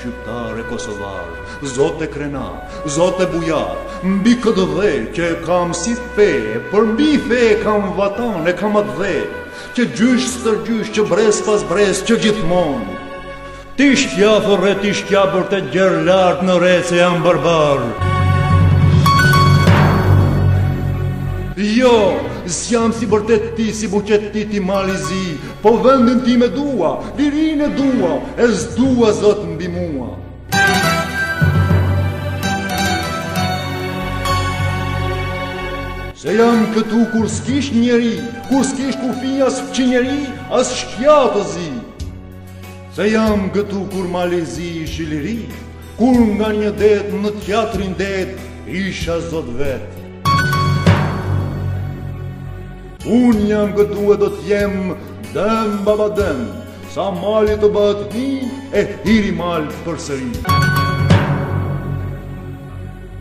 shqiptar e kosovar, zot e krenar, zot e bujar, mbi këtë dhe që e kam si fe, përmbi fe e kam vatan, e kam atdhe, që gjysh stërgjysh, që brez pas brez, që gjithmonë. Ti shqa thërret, ti shqa bërtet gjer lart në retë se jam barbar. Jo, s'jam si bërtet ti, si buçet ti, ti Mal i Zi, po vendin tim e dua, lirinë e dua, e s'dua zot mbi mua. Se jam këtu kur s'kish njeri, kur s'kish kufi as fqinjëri, as shkja të zi. Se jam këtu kur Mal i Zi ish Iliri, kur nga një det në tjatrin det isha zot vetë. Unë jam këtu e do të jem dem baba dem, sa mali të bëhet hi e hiri mal përsëri.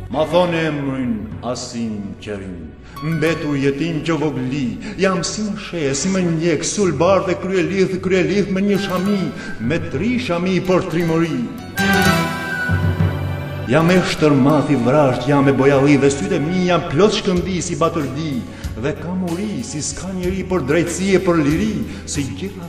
Ma thonë emrin Asim Qerim. Mbetur jetim që vogëli, jam si më sheh, si më njeh, ksulëbardh e kryelidh, kryelidh me një shami, me tri shami për trimëri. Jam eshtërmadh, i vrazhdë jam e bojalli dhe sytë e mi janë plot shkëndi si batërdi dhe kam uri si s'ka njeri për drejtësi e për liri si gjitha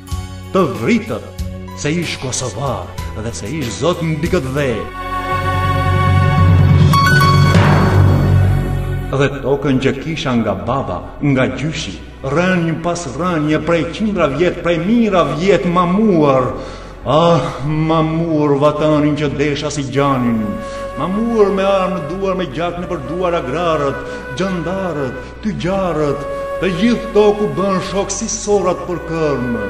Të vritet se ish kosovar dhe se ish zot mbi këtë dhe. Dhe tokën që kisha nga baba, nga gjyshi, rrënjë pas rrënje prej qindra vjet, prej mijëra vjet ma muar, ah, ma muar vatanin që desha si xhanin, ma muar me armë në duar, me gjak nëpër duar agrarët, xhandarët, Tyxharët, të gjithë tok u bënë shokë si sorrat për kërmë.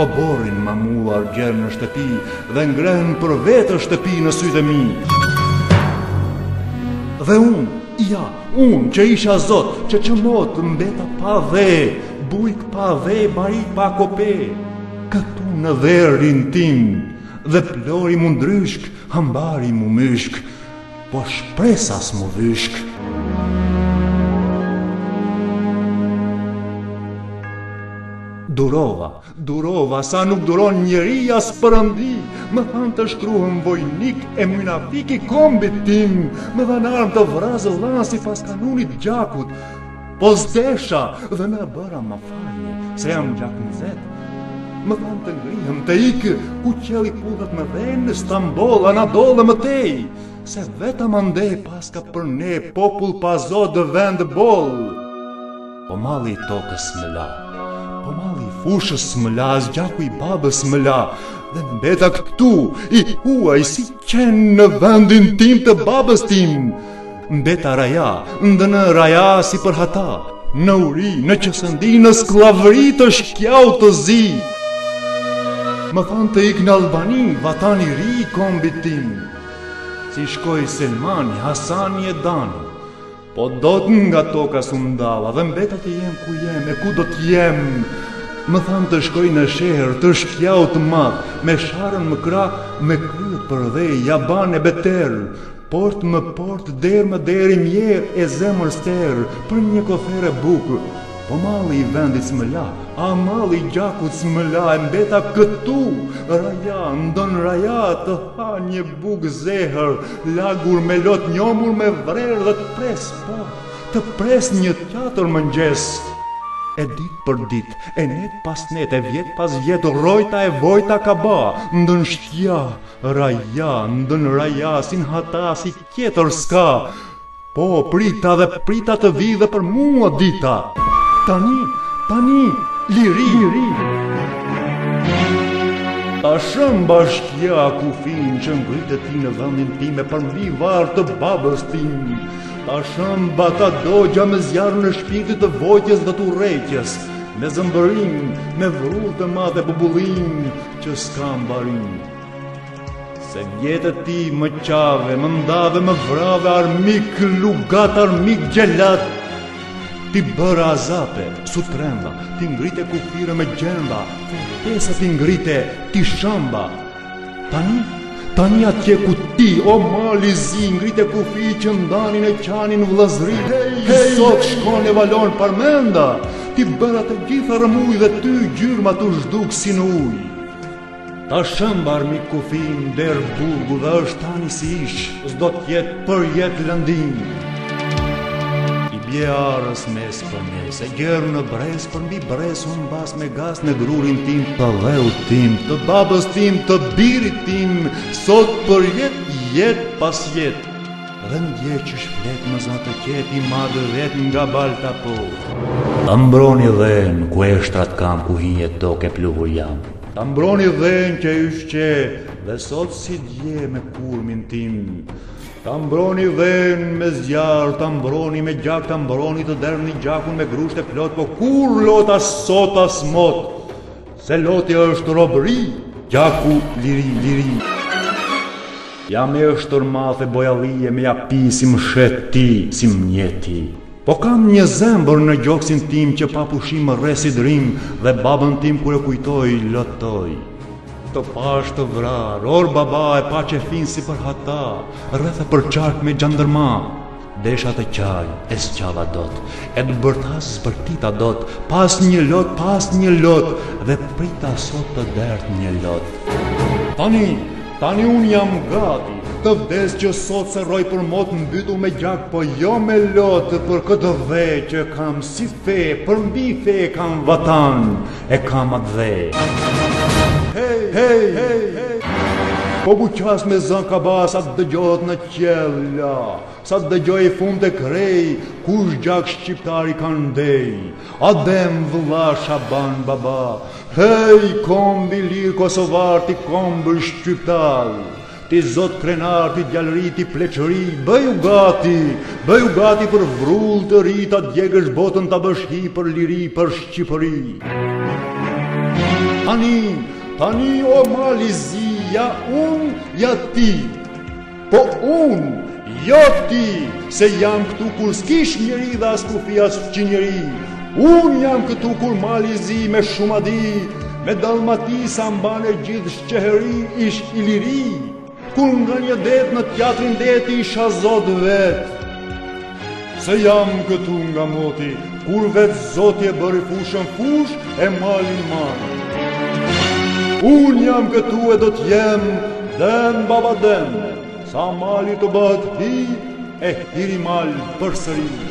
Oborrin ma muar gjer në shtëpi dhe ngrehën për vete shtëpi në sytë e mi. Dhe unë, ja, unë që isha zot, që qëmot mbeta pa dhe, bujk pa dhe, bari pa kope, këtu në dherin tim, dhe plori m'u ndryshk, hambari m'u myshk, Po shpresa s'm'u vyshk. Durova, durova, sa nuk duron njeri as perëndi, më thanë të shkruhem vojnik e mynafik i kombit tim, më dhanë armë të vras vëllanë sipas kanunit gjakut, Po s'desha dhe në e bëra më falni, se jam gjaknxehtë. Më thanë të ngrihem, të ik, ku qielli puthet me dhenë, në Stamboll, Anadoll e më tej, se vetëm andej paska për ne popull pa zot dhe vend boll. Po malli i tokës s'më la, po malli i fushës s'më la, as gjaku i babës s'më la, dhe mbeta këtu, i huaj si qen në vendin tim të babës tim, Mbeta raja, ndënë raja si për hata, në uri, në qesëndi, në skllavëri të shkjaut të zi. Më thanë të ik në Albani, vatan i ri i kombit tim, si shkoi Selmani, Hasani e Dani. Po dot nga toka s'u ndava dhe mbeta të jem ku jem e ku do të jem. Më thanë të shkoj në sheher të shkjaut të madh, me sharrën më krah, me kryet përdhe, jaban e beter, Portë më portë derë më derë i mjerë e zemër sterrë për një kothere bukë po malli i vendit s'më la a malli i gjakut s'më la e mbeta këtu raja ndënë raja të ha një bukë zeher lagur me lot njomur me vrer dhe të pres po të pres një tjatër mëngjes e ditë për ditë e net pas net e vjet pas vjet rrojta e vojta kaba ndën shkja Raja ndën raja si n'hata si tjetër s'ka Po prita dhe prita të vijë dhe për mua dita Tani, tani, liri, liri Ta shëmba shkja kufinë që ngrite ti në vëndin tim e përmbi varr të babës tim Ta shëmba ta dogja me zjarrn' e shpirtit të vojtjes dhe të urrejtjes Me zëmbërim, me vrull të madh e bubullim që s'ka mbarim Se vjete ti më çave, më ndave, më vrave Armik, lugat, armik, xhelat Ti bëre azape, s'u tremba Ti ngrite kufire me gjemba Fortesa ti ngrite, t'i shëmba Tani, Tani atje ku ti, o Mal i Zi, ngrite kufi që ndanin e çanin vllazëri, hej, hej, sot shkon e valon parmenda, t'i bëra të gjitha rrëmujë dhe ty gjyrma t'u zhduk si në ujë. Ta shëmba armik kufinë derë burgu dhe është tani si ish, si do t'jetë përjetë lëndinë. I bie arës mes përmes e gjer në brez përmbi brez Humbas me gas në grurin tim Të dheut tim, të babës tim, të birit tim Sot përjetë, jetë pas jetë Dhe ndjej që flet me za të qetë Im atë vetë nga balta po Ta mbroni dhenë ku eshtrat kam Ku hi e tokë e pluhur jam Ta mbroni dhenë që ushqej Dhe sot si dje me kurmin tim Ta mbroni dhenë me zjarr, ta mbroni me gjak, ta mbroni të derdhni gjakun me grushte plot, po kurrë lot as sot as mot, se loti është robëri, gjaku liri, liri. Jam eshtërmadh e bojalli e me japi si më sheh ti, si më njeh ti. Po kam një zembër në gjoksin tim që pa pushim rreh si Drin dhe babën tim kur e kujtoj lotoj. Të pashë të vrarë, or baba e pa qefin si për hata, rreth e përqark me xhandërma, desha të qaj, e s'qava dot, e të bërtas s'bërtita dot, pa asnjë lot, pa asnjë lot, dhe prita sot të derdh një lot. Tani, tani unë jam gati, të vdes që sot se rroj për mot mbytur me gjak, po jo me lot për këtë dhe që kam si fe, përmbi fe kam vatan, E kam atdhe Hej, hej, hej, hej Po buças me zë kaba sa të dëgjohet në qiell la Sa të dëgjoj fund e krej Kush gjak shqiptari ka në dej Adem vëlla Shaban baba Hej komb i lirë kosovar ti komb shqiptar Ti zot krenar ti djalëri ti pleqëri bëhu gati bëhu gati për vrull të ri ta djegësh botën ta bësh hi për liri për Shqipëri tani tani o Mal i Zi ja unë ja ti po unë jo ti se jam këtu kur s'kish njeri dhe as kufi as fqinjëri unë jam këtu kur Mal i Zi me Shumadi me Dallmati sa mban e gjithë Shqehëri ish Iliri, kur nga një det në tjatrin det isha zot vetë. Se jam këtu nga moti, kur vetë zoti e bëri fushën fushë e malin mal. Unë jam këtu e do të jem denbabaden, sa mali të bëhet hi e hiri mal përsëri.